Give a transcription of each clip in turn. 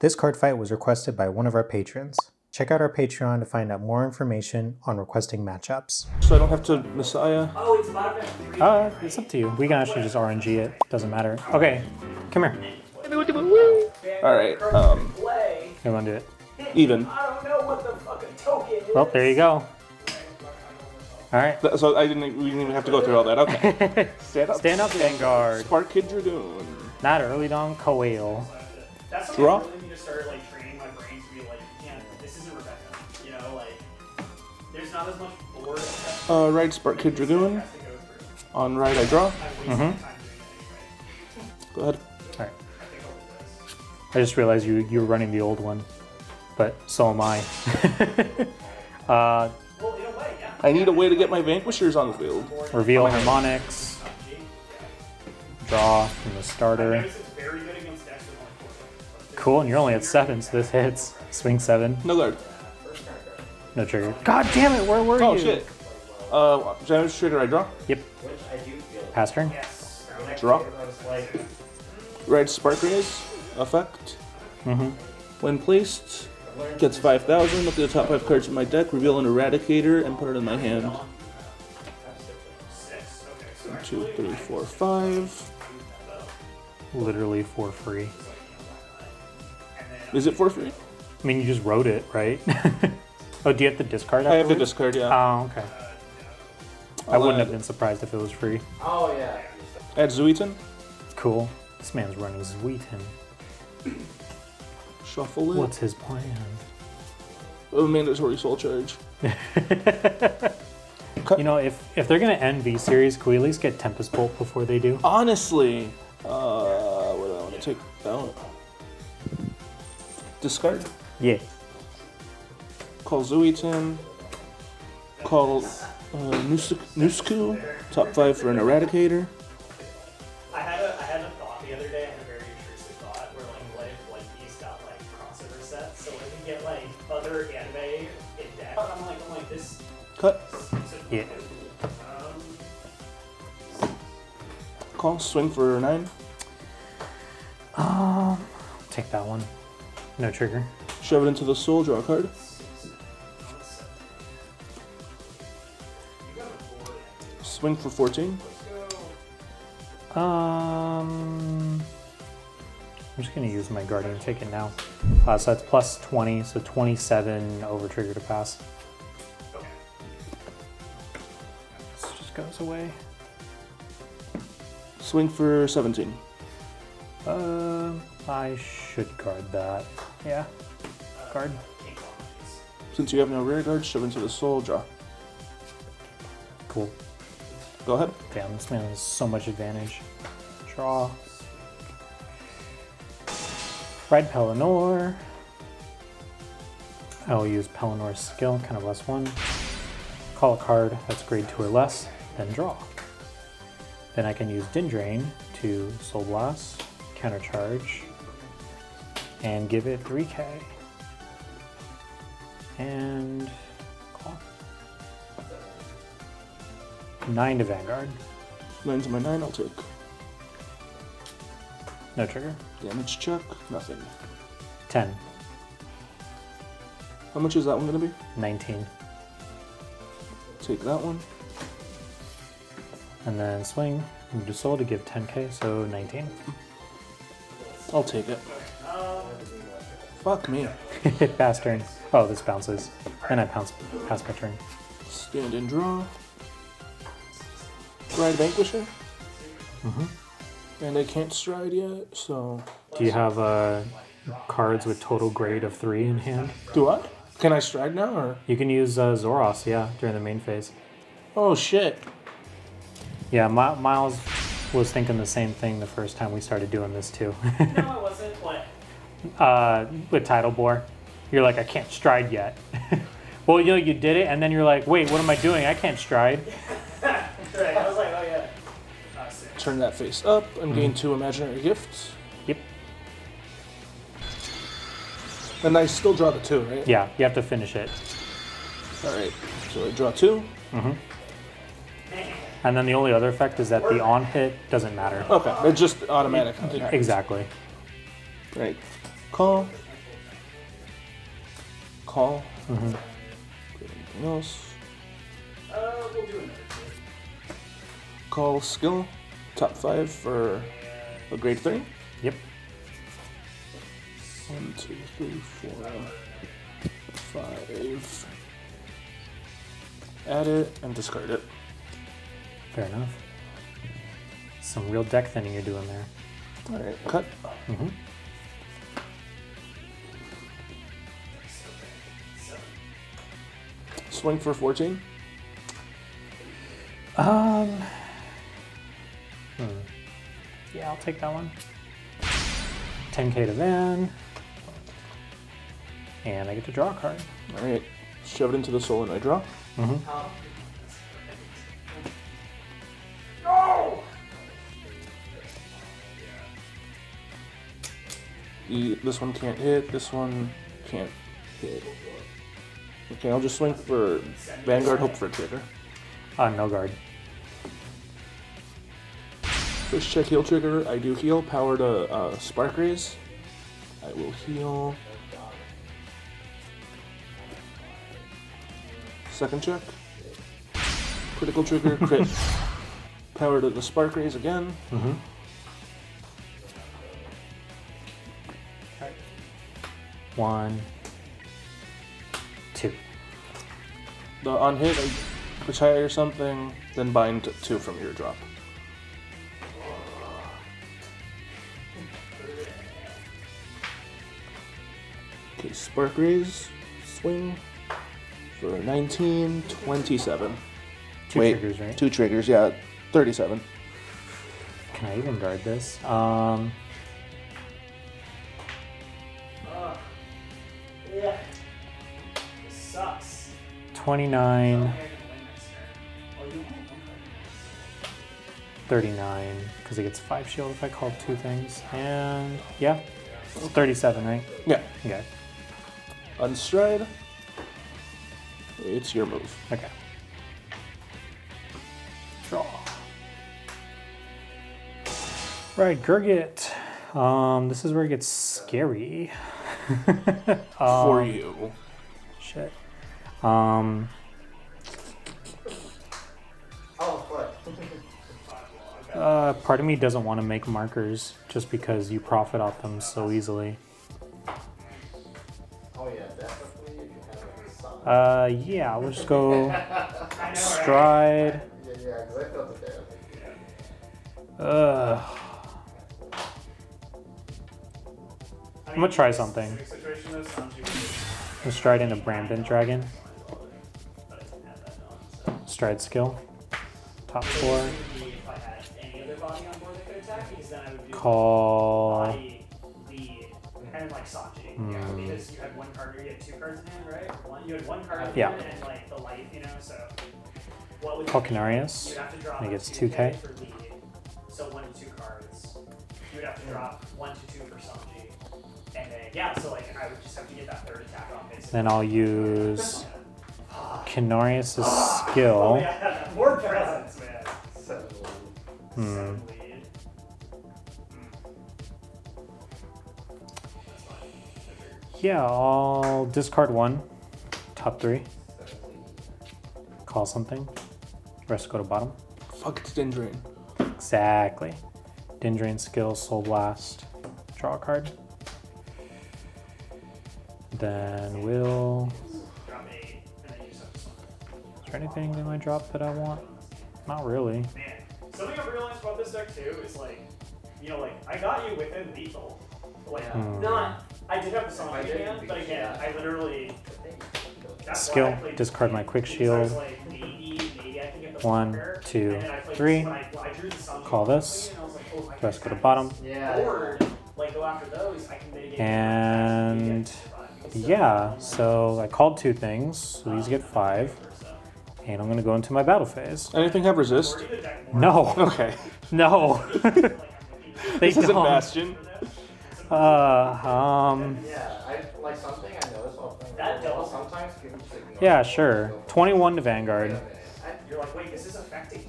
This card fight was requested by one of our patrons. Check out our Patreon to find out more information on requesting matchups. So I don't have to Messiah. Oh, it's about event three. Uh, it's up to you. We can actually just RNG it. Doesn't matter. Okay, come here. All right. Um, Play. You want to do it? even. I don't know what the fucking token is. Well, there you go. All right. So I didn't. We didn't even have to go through all that. Okay. Stand up. Stand up, Vanguard. Spark Kid Dragoon. Not early dawn Coil. That's something Draw. I really need to start like training my brain to be like, yeah, this isn't Rebecca. You know, like there's not as much board Uh, right. Spark Kid Dragoon. to go through. On right, I draw. I waste my time Go ahead. All right. I just realized you you're running the old one, but so am I. uh. Well, way, yeah. I need a way to get my Vanquishers on the field. reveal harmonics. Draw from the starter. Cool, and you're only at seven, so this hits. Swing seven, No guard. no trigger. God damn it, where were Oh you? Oh shit. Uh, damage trigger. I draw. Yep. Pass turn. Yes. Draw. Like, Right. Spark Rays. Effect. Mm-hmm. When placed, gets 5,000. Look at the top five cards in my deck, reveal an Eradicator, and put it in my hand. One, two, three, four, five. Literally for free. Is it for free? I mean, you just wrote it, right? oh, do you have to discard I have to discard, yeah. Oh, okay. I I'll wouldn't have been surprised if it was free. oh yeah. Add Zuiton. Cool. This man's running Zweetin. Shuffle it. What's his plan? A mandatory soul charge. You know, if if they're gonna end V series, can we at least get Tempest Bolt before they do? Honestly, uh, what do I want to take out? Discard. Yeah. Call Zuiton. Call uh, Nus- Nusku. Top five for an Eradicator. I had a I had a thought the other day. I had a very intrusive thought where like what if like these got like crossover sets, so when you get like other anime in deck, I'm like I'm like this. Cut. Yeah. Um, Call. Swing for nine. Um, take that one. No trigger. Shove it into the soul. Draw a card. Swing for 14. Um, I'm just gonna use my Guardian ticket now. Uh, so that's plus 20, so 27 over trigger to pass. This just goes away. Swing for 17. Um, I should guard that. Yeah, guard. Since you have no rear guard, shove into the soul. Draw. Cool. Go ahead. Damn, this man has so much advantage. Draw. Ride Pelennor. I will use Pellennor's skill, kind of less one. Call a card that's grade two or less, then draw. Then I can use Dindrain to Soul Blast, Countercharge, and give it 3k. And. Nine to Vanguard. Nine to my nine. I'll take. No trigger. Damage check. Nothing. 10. How much is that one gonna be? 19. Take that one. And then swing. Move to soul to give 10k, so 19. I'll take it. Fuck me. Pass turn. Oh, this bounces. And I pounce pass my turn. Stand and draw. Stride Vanquisher. Mm-hmm. And I can't stride yet, so. Do you have uh, cards with total grade of 3 in hand? Do I? Can I stride now, or? You can use uh, Zoros, yeah, during the main phase. Oh shit. Yeah, Mi- Miles was thinking the same thing the first time we started doing this too. uh, with Title Bore. You're like, I can't stride yet. well, you know, you did it, and then you're like, wait, what am I doing? I can't stride. Right. I was like, oh yeah. Turn that face up and gain two imaginary gifts. Yep. And I still draw the two, right? Yeah, you have to finish it. Alright. So I draw two. And then the only other effect is that the on hit doesn't matter. Okay. It's just automatic. Exactly. Right. Call. Call. Mm-hmm. Anything else? Uh, we'll do another two. Call skill. Top five for a grade three. Yep. One, two, three, four, five. Add it and discard it. Fair enough. Some real deck thinning you're doing there. Alright, cut. Mm-hmm. Seven. Swing for 14. Um. Hmm. Yeah, I'll take that one. 10k to Van. And I get to draw a card. Alright, shove it into the soul and I draw. Mm-hmm. No! E- this one can't hit, this one can't hit. Okay, I'll just swing for Vanguard, hope for a trigger. Uh, no guard. First check heal trigger, I do heal, power to uh, Spark Rays. I will heal. Second check. Critical trigger, crit. power to the Spark Rays again. Mm-hmm. One, The on hit, I retire something, then bind two from your drop. Okay, Spark Rays, swing for 19, 27. Two Wait, triggers, right? Two triggers, yeah, 37. Can I even guard this? Um, Ugh. Yeah. 29, 39, because it gets 5 shield if I call two things. And yeah, 37, right? Yeah. Okay. Unstride. It's your move. Okay. Draw. Right, Gurguit. Um, this is where it gets scary. um, For you. Shit. Um, uh, part of me doesn't want to make markers just because you profit off them so easily. oh yeah, definitely. If you have like a song. Uh, yeah, we'll just go I know, right? stride. yeah, yeah, I felt it there. Ugh. I I'm gonna try something. specific Situation though sounds really good, I'm stride into Brandon Dragon. Then skill. Top four. Call. body, lead, and like Sanji. Hmm. Because you had one card, or you had two cards in hand, right? One, you had one card in Yeah. hand and like the light, you know. So what would Call you- Canarius. You'd have to And it gets 2k. for lead. So one to two cards. You would have to drop one to two for Sanji. And then yeah, so like I would just have to get that third attack on basically. Then I'll use Canarius' Oh skill. yeah, more presents, man. Seven. Hmm. Seven lead. Hmm. That's fine. I figured. Yeah, I'll discard one. Top three. Call something. Rest go to bottom. Fuck it's Dindrain. Exactly. Dindrain skill, Soul Blast. Draw a card. Then we'll. There anything in my drop that I want? Not really. Man, something I've realized about this deck too is like, you know, like I got you within lethal. Like, Hmm. not. I did have the song in hand, but again, yeah. I literally. That's Skill, I played discard my quick because I was shield. like, maybe, maybe I can get the One, blocker, two, and then I played three. This, I, I drew the Sanji Call this. thing, and I was like, oh, I go to bottom. Yeah. Or like go after those, I can mitigate. And attacks and get Yeah, so I called two things, so these get five. So. And I'm gonna go into my battle phase. Anything have resist? Or either deck more. No, Okay. no. Like, I'm looking- they This isn't don't. Bastion. Uh, um, Yeah, I like something I noticed while playing. That Roll, doubles. Sometimes people just ignore yeah, it. sure. 21 to Vanguard. minute, I- You're like, wait, this is affecting.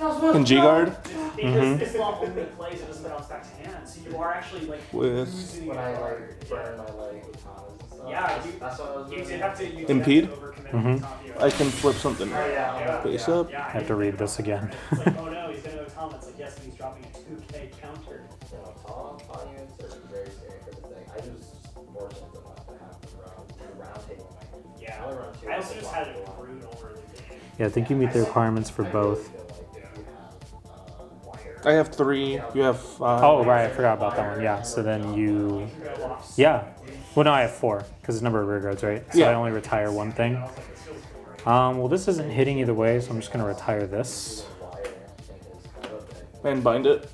And G guard Because Mhm. this law only plays, it doesn't bounce back to hand, so you are actually like with When a I like burn my like katanas and stuff. Yeah, you, That's what I was you doing. have to. You did Impede? Have to overcommit Mhm. the top view. I can flip something Oh, yeah, yeah, face yeah, up. Yeah, I have to read this again. It's like, oh no, he's gonna Tom. It's like, yes, and he's dropping a 2K counter. You know, Tom, Tom are very scary for this thing. I just fortunate enough to have the round, the round table in my. Yeah. I only run two. I also just had a brutal early game. Yeah, I think you meet the requirements for both. really feel like if you have, uh, Wire. I have three. You have five. Oh, right, I forgot about that one. Yeah, so then you. You go off. Yeah. Well, no, I have four because it's number of rear guards, right? So Yeah. I only retire one thing. I was like, this feels boring. Um, well, this isn't hitting either way, so I'm just gonna retire this. wire, I think is kind of a, And bind it.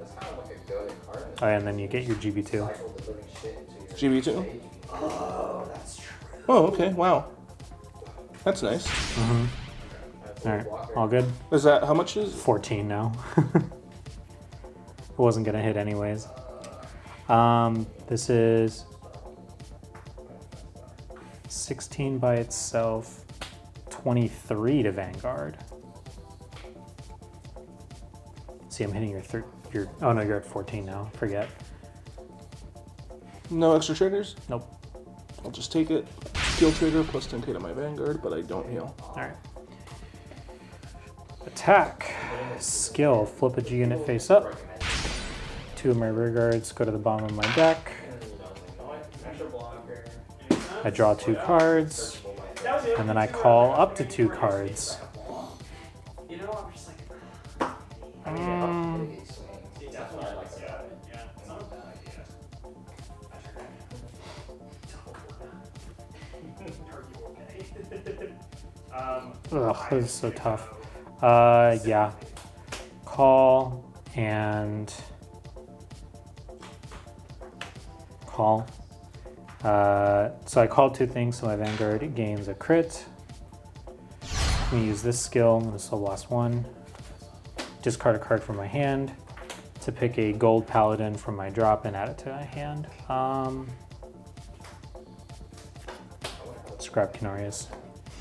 it's kind of like a good card. Oh, and then you get your GB2. Cycle the living shit into your GB2? Oh, that's true. Oh, okay. Wow. That's nice. Mm-hmm. That's All a right, blocker. all good. Is that how much is? 14 now. it wasn't gonna hit anyways. Um, this is 16 by itself, 23 to Vanguard. See, I'm hitting your third. Your oh no, you're at 14 now. Forget. No extra triggers? Nope. I'll just take it. Heal trigger plus 10k to my Vanguard, but I don't heal. All right. Attack. Skill. Flip a G unit face up. Two of my rear guards go to the bottom of my deck. I draw two cards, and then I call up to two cards. Um, Ugh, this is so tough. Uh, yeah. Call and call. Uh, so I called two things, so my Vanguard gains a crit. I'm gonna use this skill. I'm gonna soul blast one. Discard a card from my hand to pick a gold paladin from my drop and add it to my hand. Um, scrap Canarius.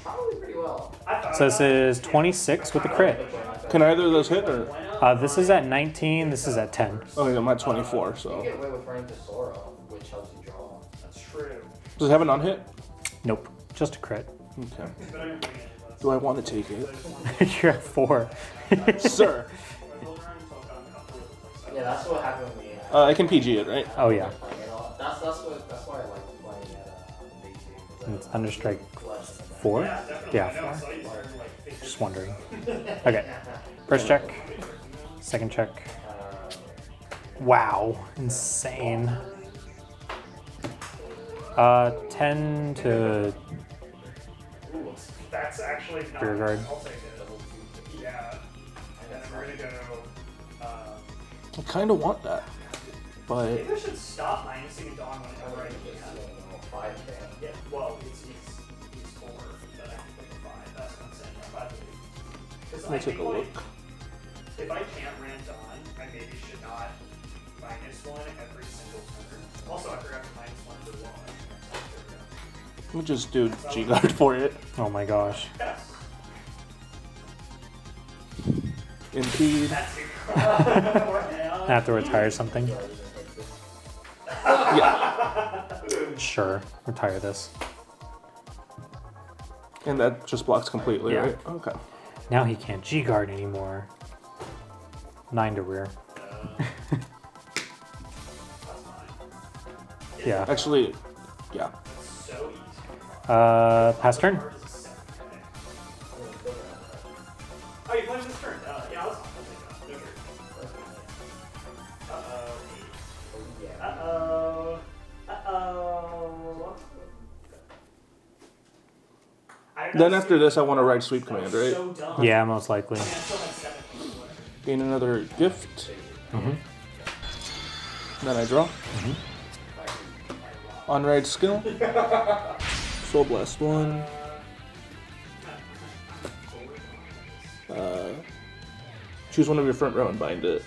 Probably pretty well. So this about it. is 26 with the crit. Can either of those hit or? Uh, this is at 19. This is at 10. Okay, I'm at 24, You so. get away with running to Sora, which helps you draw. That's true. Does it have an unhit? Nope, just a crit. Okay. But I'm bringing it. Let's- Do I want to take it? I just want You're at four. Sir. to build around until I'm comfortable with the Yeah, that's what happened with me. Uh, I can PG it, right? Oh, yeah. Playing it all- That's that's what that's why I like playing at uh, base game, 'cause it's don't Thunderstrike less than that. four? Yeah, definitely. Yeah, I know. four. I saw you started, like, thinking- Just wondering. Okay, first check, second check. Uh, Wow, insane. Uh, 10 to. That's actually not. Rear guard. I'll take it. Yeah. And then we're gonna go. Um, I kind of want that, but maybe I should stop minusing Dawn whenever I just, can. five. Yeah. Well, he's he's he's four, but I can pick a five. That's what I'm saying. Yeah, five would be. 'Cause let me I take think a like look. if I can't rant on, I maybe should not minus one every single turn. Also, I forgot to minus one one. Let me just do G guard for it. Oh my gosh. Impede. I have to retire something. Yeah. Sure, retire this. And that just blocks completely, Yeah. right? Okay. Now he can't G guard anymore. Nine to rear. Yeah. Actually, yeah. It's. Uh, pass turn. Oh, playing this? Uh, yeah, let's, let's take. Uh-oh. Uh-oh. Uh-oh. Then after this, I want to ride Sweep Command, right? So. Yeah, most likely. I mean, I still have seven people left. Gain another gift. Mhm. Then I draw. On ride skill. Soul Blast 1. Uh, choose one of your front row and bind it.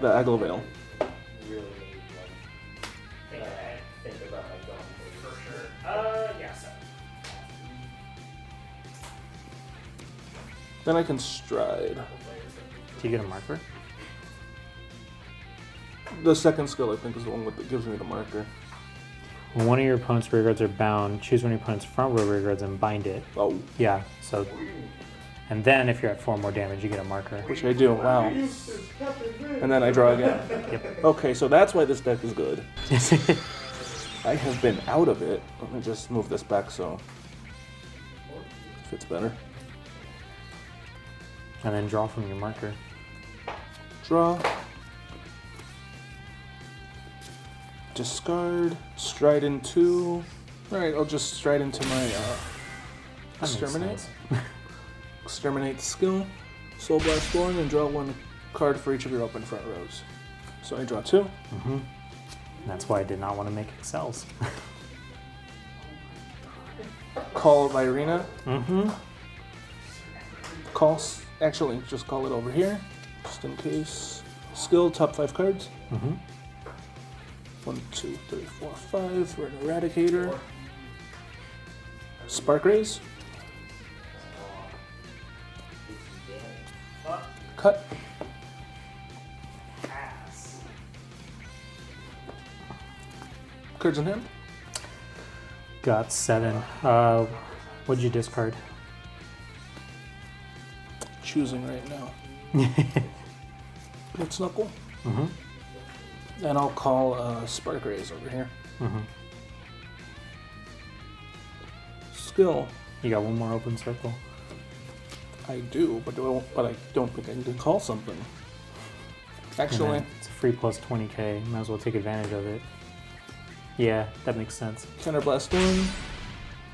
The Aggle Veil. Really, like, Think ahead, think about like going for sure. Uh, yeah, seven. Then I can stride. Do you get a marker? The second skill, I think, is the one that gives me the marker. When one of your opponent's rear guards are bound, choose one of your opponent's front row rear guards and bind it. Oh, Yeah, so. And then if you're at four more damage, you get a marker. which I do. Wow. And then I draw again. Yep. Okay, so that's why this deck is good. I have been out of it. Let me just move this back so it fits better. and then draw from your marker. Draw. Discard. Stride into. Alright, I'll just stride into my uh, exterminate. Exterminate skill. Soul Blast 1 and draw one card for each of your open front rows. So I draw two. And that's why I did not want to make excels. Call Virena. mm-hmm. Call. Actually, just call it over here. Just in case. Skill, top five cards. Mm-hmm. One, two, three, four, five. We're an Eradicator. Spark Rays. Cut. Cards in hand. Got seven. Uh, what'd you discard? Choosing right now. Let's knuckle. Mm-hmm. And I'll call uh, Spark Rays over here. Mm-hmm. Skill. You got one more open circle. I do, but do I, but I don't think I can call something. Actually, it's a free plus 20k. Might as well take advantage of it. Yeah, that makes sense. Counterblast one.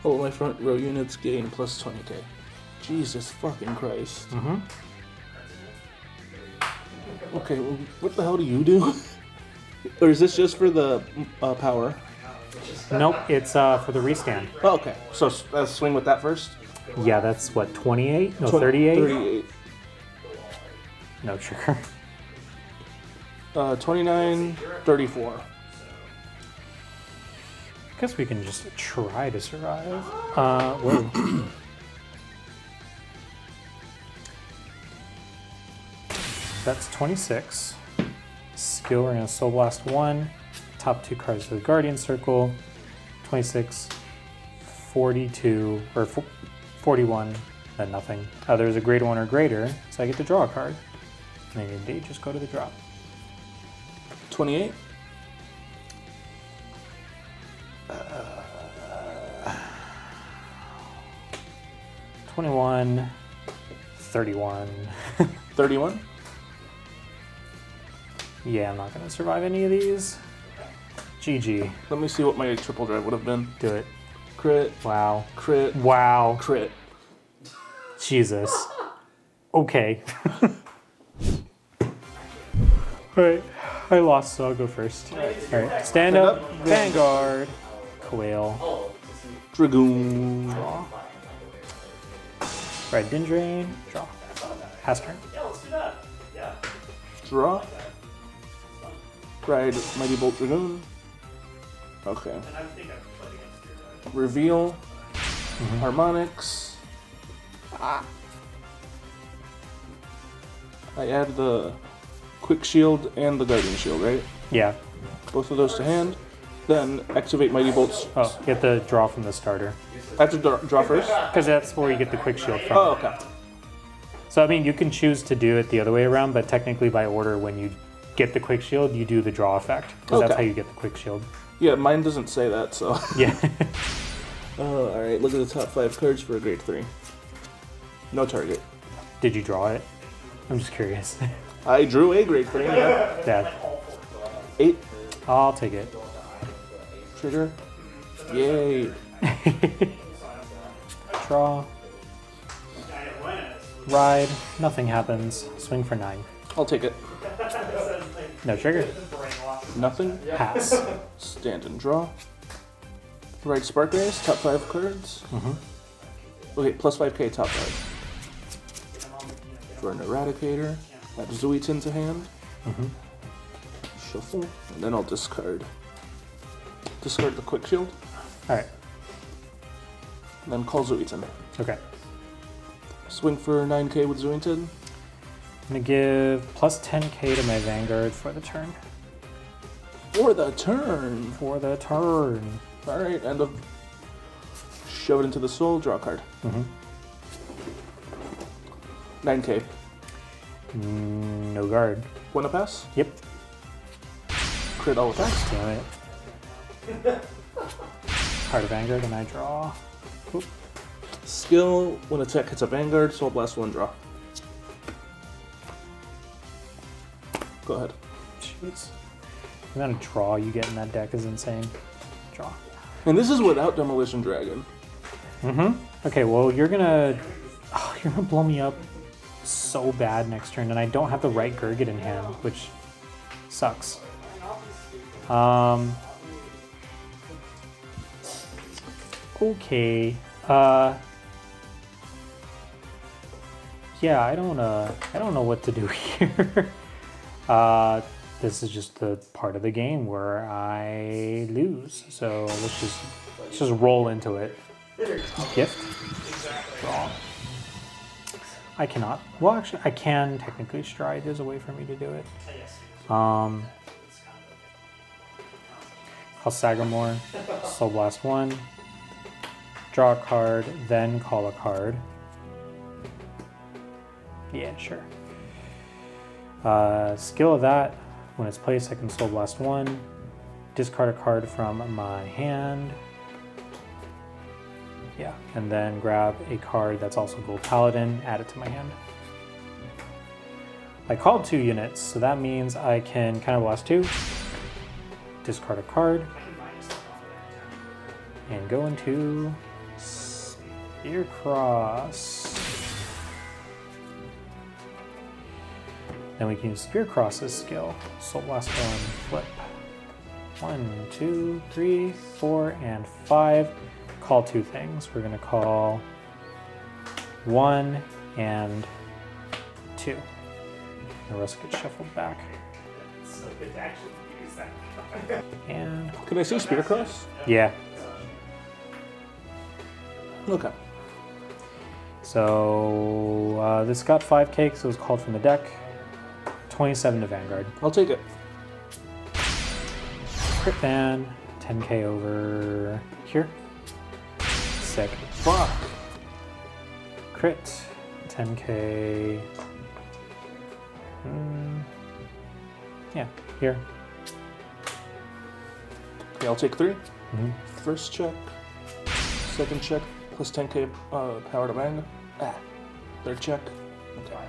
All of my front row units gain plus 20k. Jesus fucking Christ. Mm-hmm. Okay, well, what the hell do you do? or is this just for the uh, power? Nope, it's uh, for the restand. Oh, okay, so uh, swing with that first. Yeah, that's what, 28? No, Twen- 38? 38. No trigger. Uh, 29, 34. guess we can just try to survive. Uh, whoa. That's 26. Skill, we're gonna Soul Blast 1. Top two cards of the Guardian Circle. 26, 42, or 41, then nothing. Uh, there's a grade 1 or greater, so I get to draw a card. And then indeed, just go to the drop. 28. Twenty-one. Thirty-one. 31. Yeah, I'm not gonna survive any of these. GG. Let me see what my triple drive would have been. Do it. Crit, Wow. crit, Wow. crit. Jesus. Okay. Alright. I lost, so I'll go first. Alright. Stand up. up. Vanguard. Quail. Dragoon. Draw. Right, Dindrain. Draw. Pass turn. Yeah, let's do that. Yeah. Draw. Ride Mighty Bolt Dragoon. Okay. And I think I've played against your guy. Reveal. Harmonics. Ah. I add the Quick Shield and the Guardian Shield, right? Yeah. Both of those to hand. Then activate Mighty Bolts. Oh, get the draw from the starter. I have to draw, draw first? Because that's where you get the quick shield from. Oh, okay. So I mean, you can choose to do it the other way around, but technically by order, when you get the quick shield, you do the draw effect because that's how you get the quick shield. Yeah, mine doesn't say that, so. Yeah. Oh, alright, look at the top five cards for a grade 3. No target. Did you draw it? I'm just curious. I drew a grade 3, yeah. Dad, 8. I'll take it. Trigger. Yay. Draw, ride, nothing happens. Swing for nine. I'll take it. No trigger. Nothing. Pass. Stand and draw. Right Spark Rays, top five cards. Mhm. Okay, plus 5k, top five. For an Eradicator. That Zuitin to hand. Mhm. Shuffle. And then I'll discard. Discard the Quick Shield. All right. Then call Zuitin. Okay. Swing for 9k with Zuitin. I'm gonna give plus 10k to my Vanguard for the turn. For the turn. For the turn. All right, end of. Shove it into the soul. Draw a card. Mm-hmm. 9k. Mm, no guard. Wanna pass? Yep. Crit all attacks. Damn it. Card of Vanguard, and I draw. Oop. Skill. When attack hits a vanguard, soul blast one draw. Go ahead. Jeez. The amount of draw you get in that deck is insane. Draw. And this is without demolition dragon. Mm-hmm. Okay, well you're gonna oh, you're gonna blow me up so bad next turn, and I don't have the right Gurguit in hand, which sucks. Um. Okay. Uh. Yeah, I don't. Uh, I don't know what to do here. Uh, this is just the part of the game where I lose. So let's just let's just roll into it. Gift. Wrong. I cannot. Well, actually, I can technically stride. There's a way for me to do it. Um, call Sagamore, Soul Blast 1, draw a card, then call a card. Yeah, sure. Uh, skill of that, when it's placed, I can Soul Blast 1, discard a card from my hand. Yeah, and then grab a card that's also Gold Paladin, add it to my hand. I called two units, so that means I can kind of Blast 2, discard a card, and go into Spear Cross. Then we can use Spear Cross's skill. Soul Blast 1, flip. One, two, three, four, and five. Call two things. We're going to call one and two. The rest gets shuffled back. So good to actually use that. And Can I see Spear Cross? yeah, Okay. so uh, this got 5k, so it was called from the deck. 27 to Vanguard. I'll take it. Crit ban, 10k over here. Sick. Fuck. Crit, 10k. Mm, yeah, here. Okay, I'll take 3 Mhm. First check. Second check. Plus 10k uh, power to bang. Ah. Third check. Okay.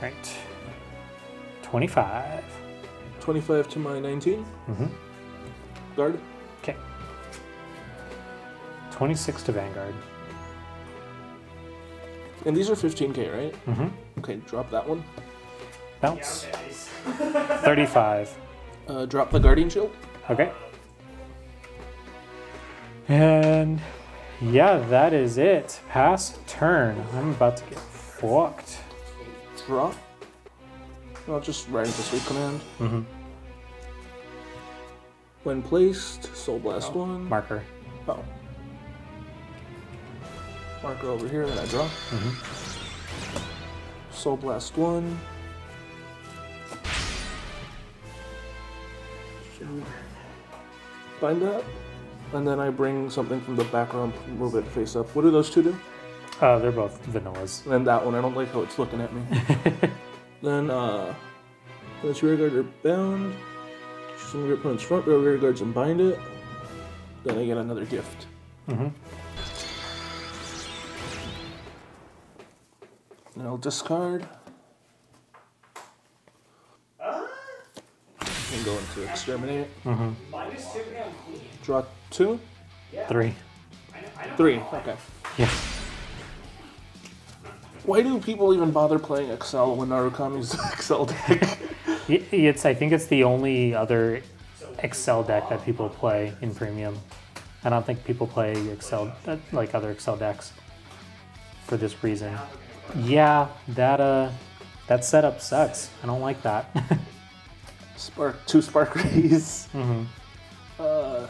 Right. 25. 25 to my 19. Mm-hmm. Guard. Okay. 26 to Vanguard. And these are 15k, right? Mm-hmm. Okay, drop that one. Bounce. Okay. 35. Uh, drop the Guardian Shield. Okay. And yeah, that is it. Pass turn. I'm about to get fucked. Draw. I'll just write into sweep command. Mm-hmm. When placed, Soul Blast 1. Marker. Oh. Marker over here, then I draw. Mm-hmm. Soul Blast 1. Find that. And then I bring something from the background, move it face up. What do those two do? Uh, they're both vanillas. And that one, I don't like how it's looking at me. then, uh, unless rear guard are bound, choose one of your opponent's front row rear guards and bind it. Then I get another gift. Mm-hmm. And I'll discard Ah, and go into exterminate. Mm-hmm. minus two and queen. Draw two, Three. I know, I know. three. Okay. Yeah. Why do people even bother playing Excel when Narukami's Excel deck? It's. I think it's the only other Excel deck that people play in premium. I don't think people play Excel uh, like other Excel decks for this reason. Yeah, that uh, that setup sucks. I don't like that. Spark two spark rays. hmm Uh,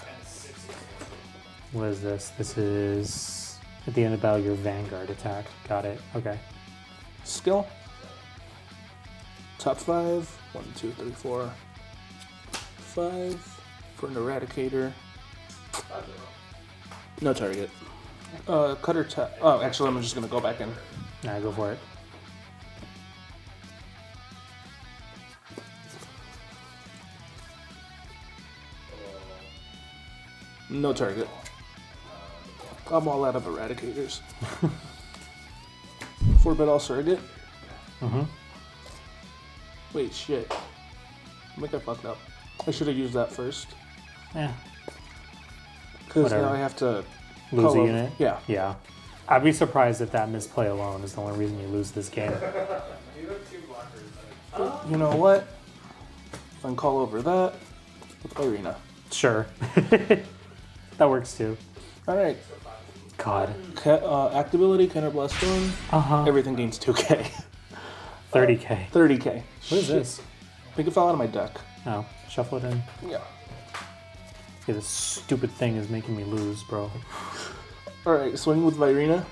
What is this? This is at the end of battle your Vanguard attack. Got it. Okay. skill. Top five. One, two, three, four, five. For an eradicator. No target. Uh, cutter tap. Oh, actually, I'm just gonna go back in. Nah, go for it. No target. I'm all out of eradicators. Four bit all surrogate. Mm-hmm. Wait, shit. I think I fucked up. I should have used that first. Yeah. Because now I have to Lose call a over- unit. Yeah. Yeah. I'd be surprised if that misplay alone is the only reason you lose this game. You have two blockers. You know what? If I can call over that with Irina. Sure. that works too. All right. God. Ca- uh, actability, counterblast one. Uh huh. Everything gains 2k. 30k. 30k. What is this? I think it fell out of my deck. Oh, shuffle it in. Yeah. Yeah, this stupid thing is making me lose, bro. Alright, swing with Virina.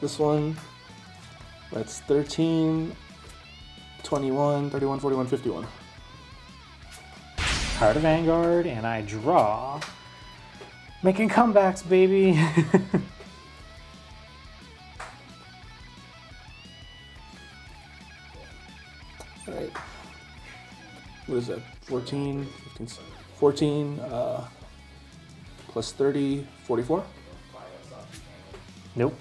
This one. That's 13, 21, 31, 41, 51. Power of Vanguard, and I draw. Making comebacks, baby. Alright. What is that? 14, 15, 14, uh, plus 30, 44? nope.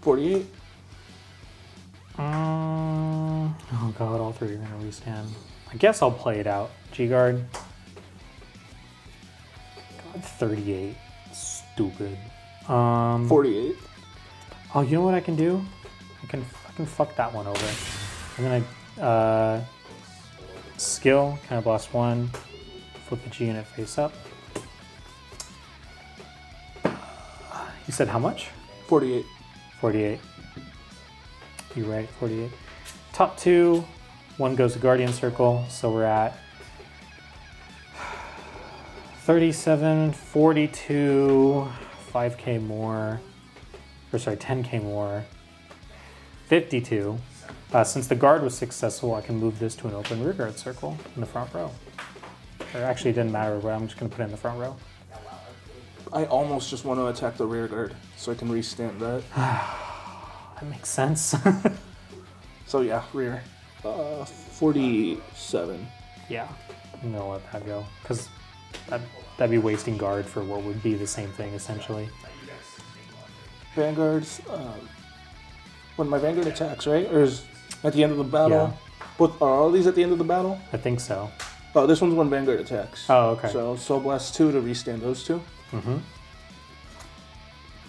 Forty-eight. Um, oh god, all three are gonna restand. I guess I'll play it out. G guard. God, 38. Stupid. Um. Forty-eight. Oh, you know what I can do? I can can fuck that one over. I'm gonna uh, skill kind of blast one, flip the G unit face up. You said how much? Forty-eight. 48. You're right, 48. Top two, one goes to Guardian Circle, so we're at 37, 42, 5k more, or sorry, 10k more, 52. Uh, since the guard was successful, I can move this to an open rear guard circle in the front row. Or actually, it didn't matter, but I'm just going to put it in the front row. I almost just want to attack the rear guard so I can restand that. That makes sense. So yeah, rear. Uh, 47. Yeah, I'm gonna let that go because that that'd be wasting guard for what would be the same thing essentially. Vanguards. Um, when my Vanguard attacks, right? Or is at the end of the battle? Yeah. Both are all these at the end of the battle? I think so. Oh, this one's when Vanguard attacks. Oh, okay. So Soul Blast 2 to restand those two. Mm-hmm.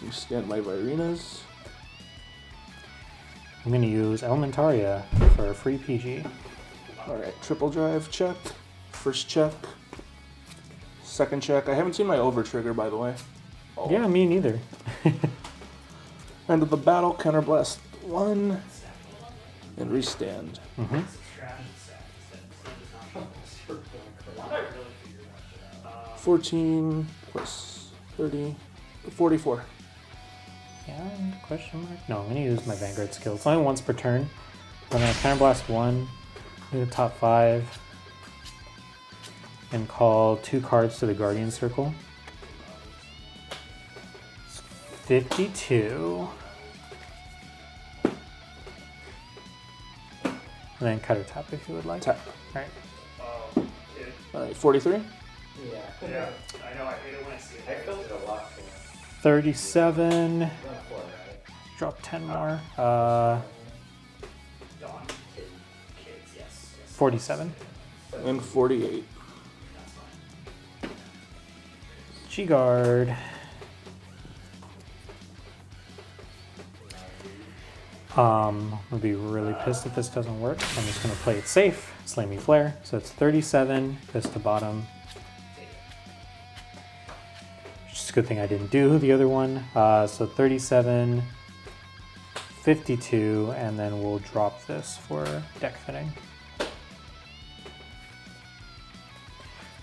Restand my Virinas. I'm gonna use Elementaria for a free PG. Alright, triple drive check. First check. Second check. I haven't seen my over trigger, by the way. Oh. Yeah, me neither. End of the battle, counterblast 1. And restand. hmm 14 plus 30. 44. Yeah, question mark. No, I'm gonna use my Vanguard skill. It's only once per turn. I'm gonna counterblast one, do the top five, and call two cards to the Guardian Circle. It's 52. And then cut cutter tap if you would like. Tap. Alright. Oh, uh, dude. Alright, 43. Yeah. Yeah, I know. I hate it when I see it. I felt it a lot for 37. Run four, right? Drop 10 more. Uh, Dawn. Kids, yes. yes. 47. And 48. G guard. Um, I'm gonna be really pissed if this doesn't work. I'm just gonna play it safe. Slammy flare. So it's 37. This to bottom. Good thing I didn't do the other one. Uh, so 37, 52, and then we'll drop this for deck fitting.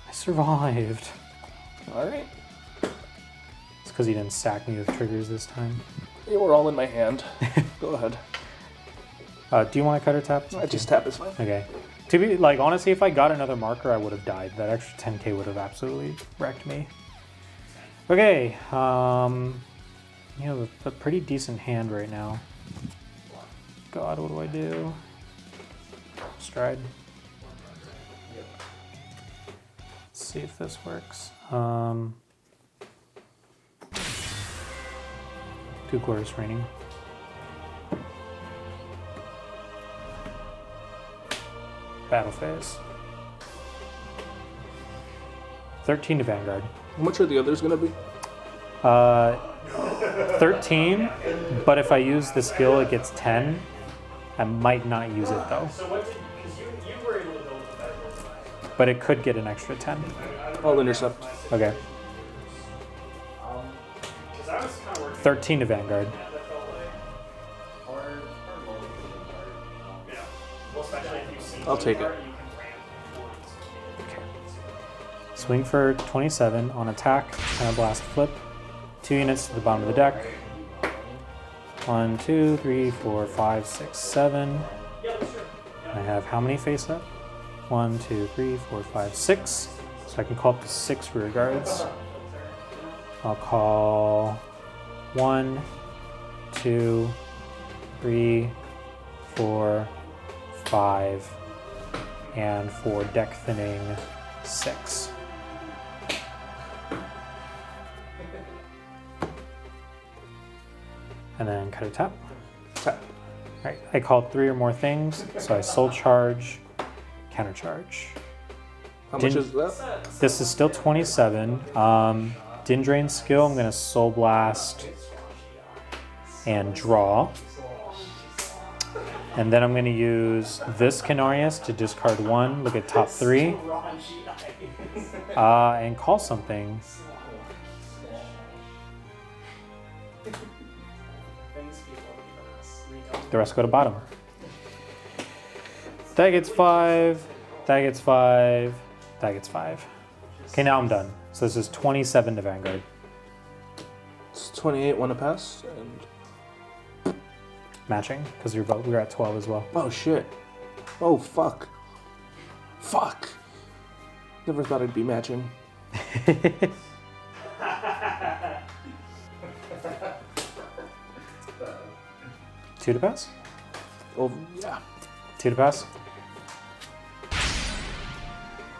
I survived. Alright. It's because he didn't sack me with triggers this time. They were all in my hand. Go ahead. Uh, do you want to cut or tap? I just tap is fine. Okay. To be like honestly, if I got another marker, I would have died. That extra 10k would have absolutely wrecked me. Okay, um, you have a, a pretty decent hand right now. God, what do I do? Stride. Let's see if this works. Um, two glorious raining. Battle phase. 13 to Vanguard. How much are the others gonna be? Uh, 13, but if I use the skill, it gets 10. I might not use it though, So what did, because you, you were able to go with the better board than I. but it could get an extra 10. I'll intercept. Okay, Um, Because I was kind of working 13 to Vanguard. I'll take felt Swing for 27 on attack, kind of blast flip. Two units to the bottom of the deck. One, two, three, four, five, six, seven. I have how many face up? One, two, three, four, five, six. So I can call up to six rear guards. I'll call one, two, three, four, five, and for deck thinning, six. And then cut a tap. Tap. Right, I called three or more things, so I soul charge, counter charge. How much is that? This is still 27. Um, Dindrain skill, I'm gonna soul blast and draw. And then I'm gonna use this Canarius to discard one, look at top three, uh, and call something. The rest go to bottom. That gets five. That gets five. That gets five. Okay, now I'm done. So this is 27 to Vanguard. It's 28, one to pass. And Matching, because you're both, we're at 12 as well. oh shit. Oh fuck. Fuck. Never thought I'd be matching. Two to pass? Oh yeah. Two to pass?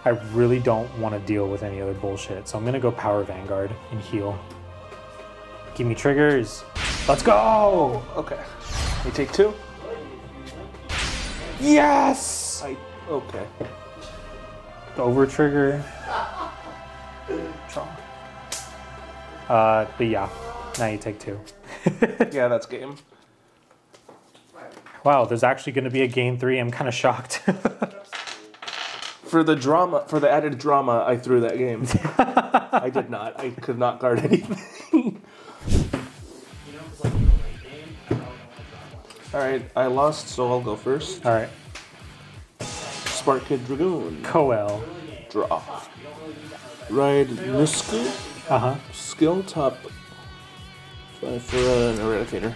I really don't want to deal with any other bullshit, so I'm gonna go Power Vanguard and heal. Give me triggers. Let's go! Okay. You take two. Yes! I okay. Over trigger. Draw. Uh, but yeah, now you take two. Yeah, that's game. Wow, there's actually going to be a game three. I'm kind of shocked. For the drama, for the added drama, I threw that game. I did not. I could not guard anything. You know, because like in the late game, I probably don't want to drive one. All right, I lost, so I'll go first. All right, Spark Kid Dragoon. Coel. Draw. Ride Nisku. Uh huh. Skill top. Five for an eradicator.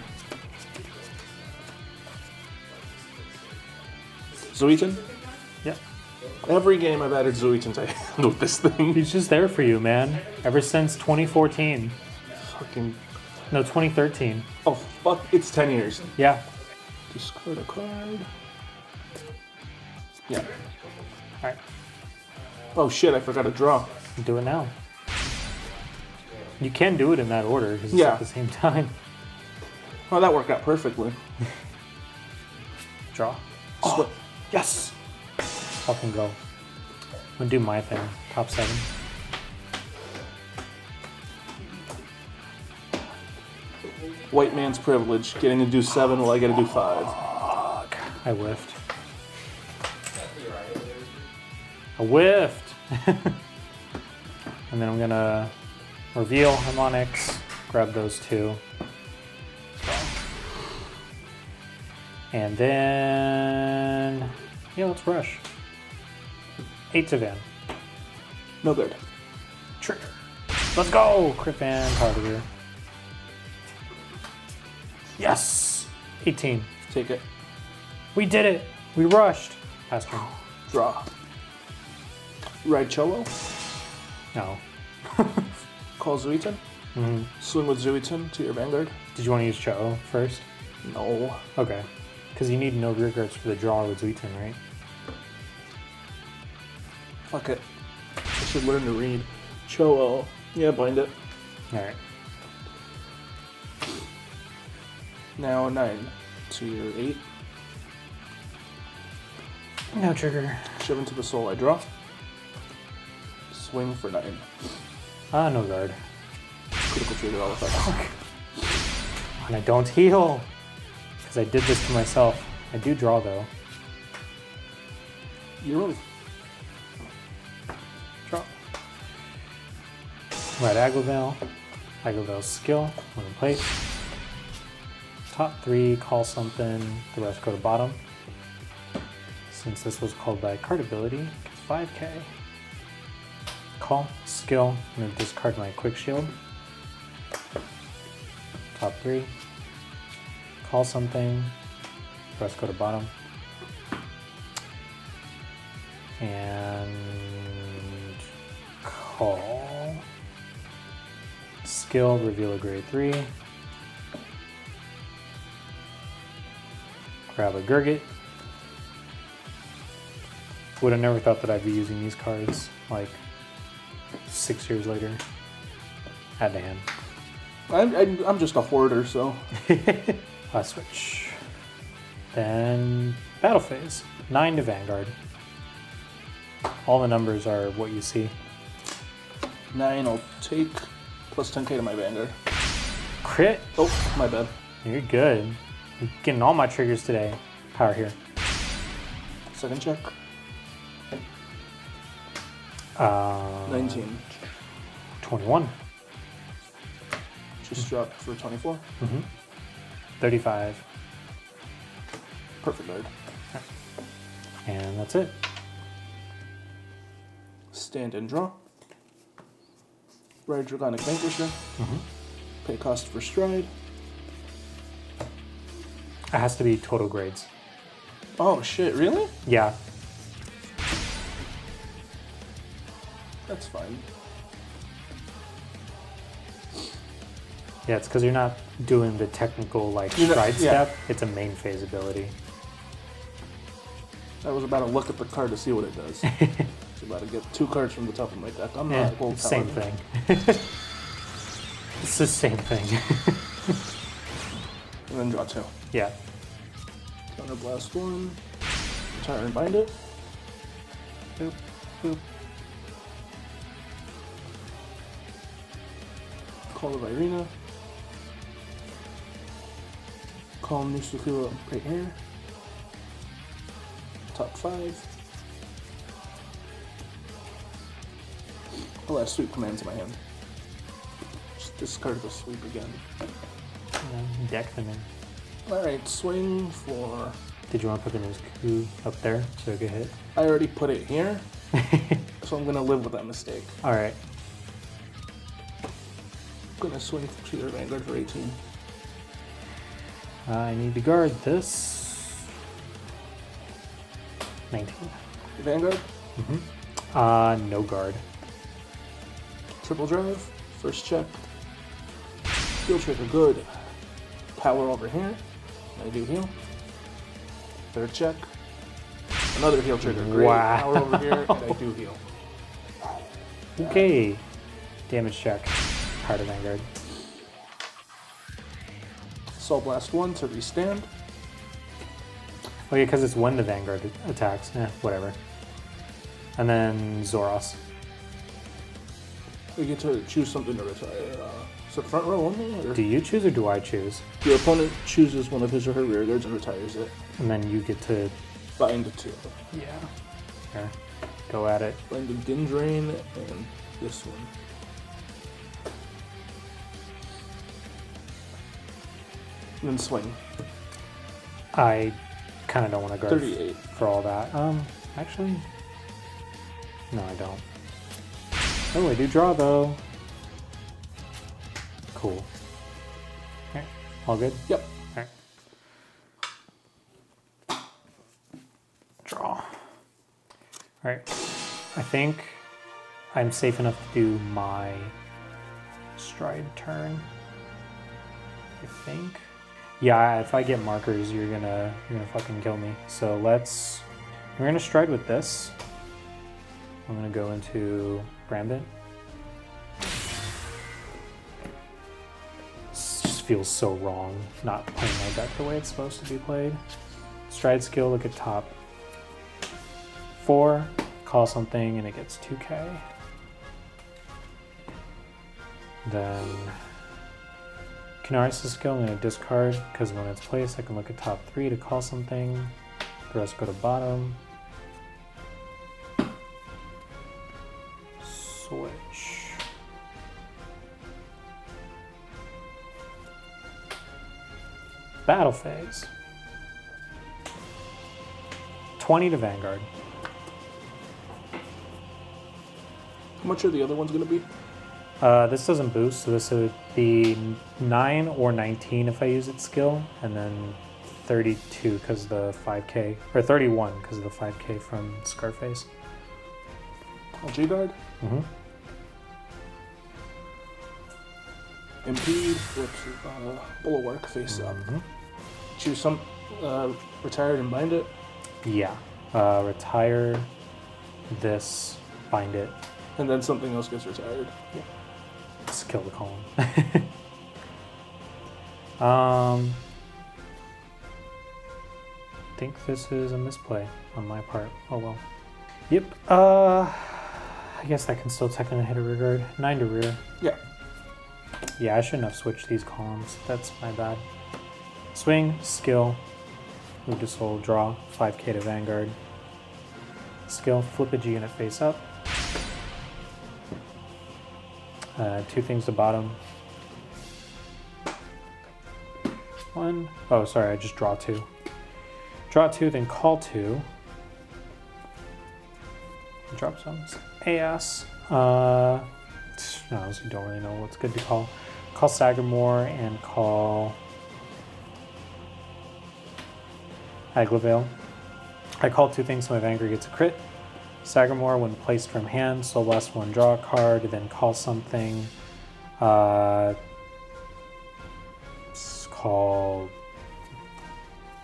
Zoeton. Yeah. Every game I've added Zoeton to handle this thing. He's just there for you, man. Ever since 2014. Fucking. No, 2013. Oh fuck! It's ten years. Yeah. Discard a card. Yeah. All right. Oh shit! I forgot to draw. Do it now. You can do it in that order because it's Yeah. at the same time. Oh, that worked out perfectly. Draw. Split. Yes. Fucking go. I'm gonna do my thing. Top seven. White man's privilege, getting to do seven while I get to do five. Fuck. I whiffed. I whiffed. and then I'm gonna reveal harmonics, grab those two. And then, yeah, let's rush. Eight to Van. No good. Trigger. Let's go! Crit Van, Tardiger. Yes! 18. Take it. We did it! We rushed. Pass turn. Draw. Ride Cholo? No. Call Zuiton. hmm Swing with Zuiton to your Vanguard. Did you want to use Cho first? No. Okay. Because you need no rear guards for the draw with Zuiton, right? Fuck it. I should learn to read. Cho. Yeah, bind it. Alright. Now nine to your eight. No trigger. Shove into the soul. I draw. Swing for nine. Ah, no guard. Critical trigger all effects. And I don't heal! Because I did this to myself. I do draw though. You move. Draw. Right, Aglavale. Aglavale's skill, one in place. Top three, call something, the rest go to bottom. Since this was called by card ability, gets 5k. Call, skill, I'm gonna discard my quick shield. Top three. Call something, press go to bottom. And call. Skill, reveal a grade 3. Grab a Gurguit. Would have never thought that I'd be using these cards like six years later. Had to hand. I'm, I'm, I'm just a hoarder, so. Uh, switch. Then battle phase. Nine to Vanguard. All the numbers are what you see. Nine, I'll take plus 10k to my Vanguard. Crit. Oh, my bad. You're good. You're getting all my triggers today. Power here. Second check. Uh, 19. 21. Just dropped for 24. Mm-hmm. 35. Perfect guard. And that's it. Stand and draw. Ride Dragonic Vanquisher. Mhm. Pay cost for stride. It has to be total grades. Oh shit, really? Yeah. That's fine. Yeah, it's because you're not doing the technical like You're not- stride yeah. step. It's a main phase ability. I was about to look at the card to see what it does. It's about to get two cards from the top of my deck. I'm Yeah, not gold same thing. it's the same thing. And then draw two. yeah. Counter blast one. Retire and bind it. Boop, boop. Call of Irina. Call Nusukura right here. Top five. Oh, I'll add sweep commands in my hand. Just discard the sweep again. Um, and deck them in. Alright, swing for. Did you want to put the coup up there so it could hit? I already put it here, so I'm gonna live with that mistake. All right. I'm gonna swing to your Vanguard for 18. I need to guard this. 19. Vanguard, Uh, no guard. triple drive, first check. Heal trigger, good. Power over here. I do heal. Third check. Another heal trigger, great. Wow. Power over here, and I do heal. Okay. Damage check. Heart of Vanguard. Soul Blast 1 to restand. Oh yeah, because it's when the Vanguard attacks. Eh, whatever. And then Zoros. We get to choose something to retire. Uh, is it front row only? Or Do you choose or do I choose? your opponent chooses one of his or her rear guards and retires it. And then you get to Bind to two. yeah. Here. Go at it. Bind the Dindrain and this one. And then swing. I kind of don't want to go 38. for all that. Um, actually, no, I don't. Oh, I do draw though. Cool. Alright, all good. Yep. Alright. Draw. All right. I think I'm safe enough to do my stride turn. I think. Yeah, if I get markers, you're gonna you're gonna fucking kill me. So let's. We're gonna stride with this. I'm gonna go into. This just feels so wrong not playing my deck the way it's supposed to be played. Stride skill, look at top four, call something, and it gets 2k. Then Canaris' skill, I'm going to discard because when it's placed, I can look at top three to call something. The rest go to bottom. Switch. Battle phase. 20 to Vanguard. How much are the other ones going to be? Uh, this doesn't boost, so this would be 9 or 19 if I use its skill, and then 32 because the 5k, or 31 because of the 5k from Scarface. Oh, G guard. Mm-hmm. Impede. Flips uh, bulwark face up. Mhm. Choose some. Uh, retired and bind it. Yeah. Uh, retire this, bind it, And then something else gets retired. Just kill the column. um, think this is a misplay on my part. Oh well. Yep. Uh, I guess that can still technically hit a rear guard. Nine to rear. Yeah. Yeah, I shouldn't have switched these columns. That's my bad. Swing, skill, move to soul, draw, 5k to vanguard. Skill, flip a G unit face up. Uh, two things to bottom. One. Oh, sorry, I just draw two. Draw two, then call two. Drop some AS. Uh, I honestly don't really know what's good to call. Call Sagamore and call Aglavale. I call two things so my Vanguard gets a crit. Sagamore, when placed from hand, so last one draw a card, then call something. Uh, call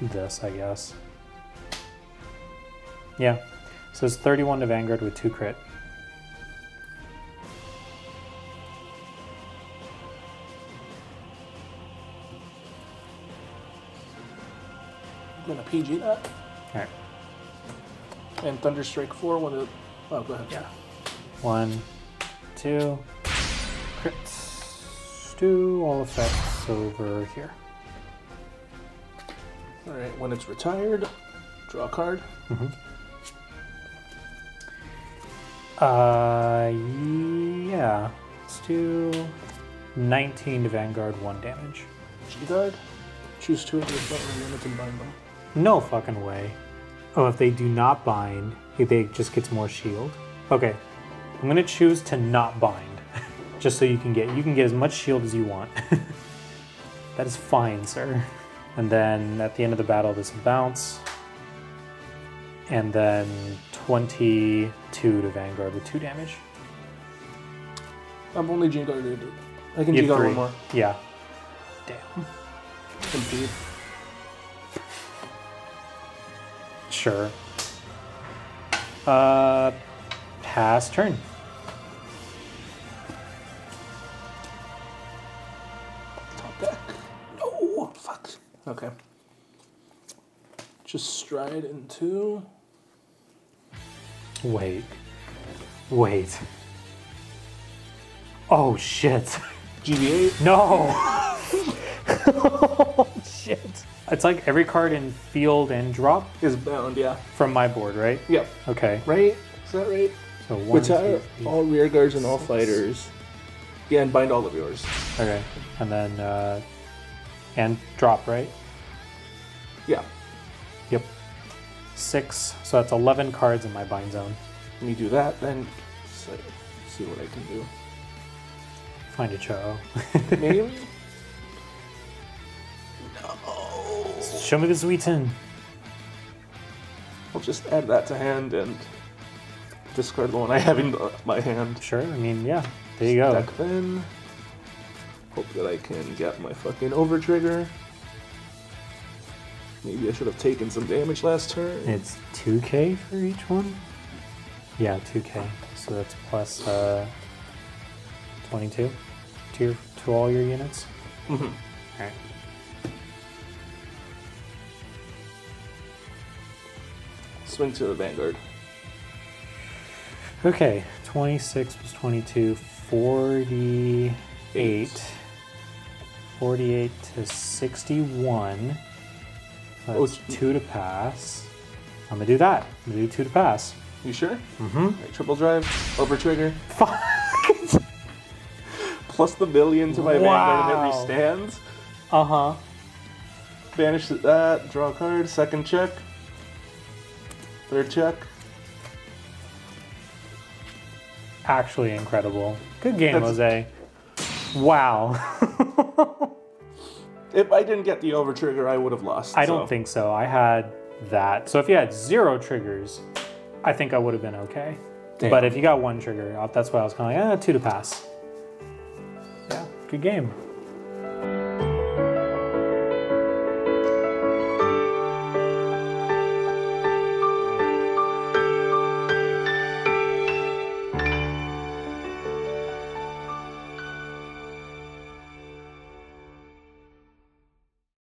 this, I guess. Yeah. So it's 31 to Vanguard with two crit. I'm gonna PG that. Alright. And Thunderstrike 4 when it. Oh, go ahead. Yeah. One, two, crits, do all effects over here. Alright, when it's retired, draw a card. Mm-hmm. Uh, yeah. Let's do 19 to Vanguard, one damage. G guard. Choose two of your front units and bind them. No fucking way. Oh, if they do not bind, they just gets more shield. Okay, I'm gonna choose to not bind, just so you can get you can get as much shield as you want. that is fine, sir. And then at the end of the battle, this bounce, and then 22 to Vanguard with two damage. I'm only guard. I can You G have guard three. one more. Yeah. Damn. Impede. Sure. Uh, pass turn. Top deck. No! Fuck. Okay. Just stride into. Wait. Wait. Oh shit. GV8. No! oh shit. It's like every card in field and drop is bound, yeah. from my board, right? Yep. Okay. Right? Is that right? So one, Retire two, three, all rear guards and all fighters. Yeah, and bind all of yours. Okay. And then, uh, and drop, right? Yeah. Yep. Six. So that's 11 cards in my bind zone. Let me do that, then see, see what I can do. Find a Cho. Maybe? Show me the tin. I'll just add that to hand and discard the one I have in my hand. Sure. I mean, yeah. There you go. Deck then. Hope that I can get my fucking over trigger. Maybe I should have taken some damage last turn. It's 2k for each one? Yeah, 2k. So that's plus uh, 22 to, your, to all your units? Mhm. Alright. Swing to the Vanguard. Okay, 26 plus 22, 48. 48 to 61. That's Oh, two to pass. I'm gonna do that. I'm gonna do two to pass. You sure? Mm-hmm. Alright, triple drive, over trigger, Fuck. plus the million to my Vanguard and every Wow. restands. Uh huh. Banish that, draw a card, second check. Third check. Actually incredible. Good game, That's- Jose. Wow. If I didn't get the over trigger, I would have lost. I don't think so. I had that. So if you had zero triggers, I think I would have been okay. Damn. But if you got one trigger, uh, that's why I was kind of like, ah, two to pass. Yeah, good game.